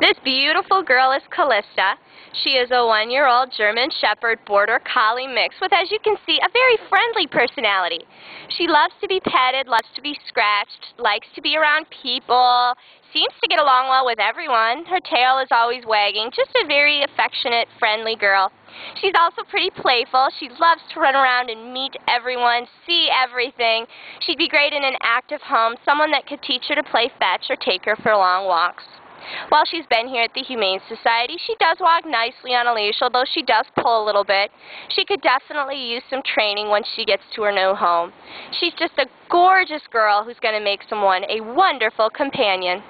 This beautiful girl is Calista. She is a one-year-old German Shepherd Border Collie mix with, as you can see, a very friendly personality. She loves to be petted, loves to be scratched, likes to be around people, seems to get along well with everyone. Her tail is always wagging, just a very affectionate, friendly girl. She's also pretty playful. She loves to run around and meet everyone, see everything. She'd be great in an active home, someone that could teach her to play fetch or take her for long walks. While she's been here at the Humane Society, she does walk nicely on a leash, although she does pull a little bit. She could definitely use some training once she gets to her new home. She's just a gorgeous girl who's going to make someone a wonderful companion.